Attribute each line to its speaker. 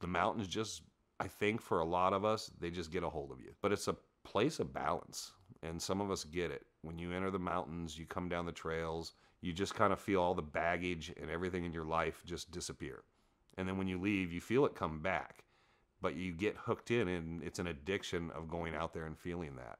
Speaker 1: the mountains just I think for a lot of us, they just get a hold of you. But it's a place of balance. And some of us get it. When you enter the mountains, you come down the trails, you just kind of feel all the baggage and everything in your life just disappear. And then when you leave, you feel it come back. But you get hooked in, and it's an addiction of going out there and feeling that.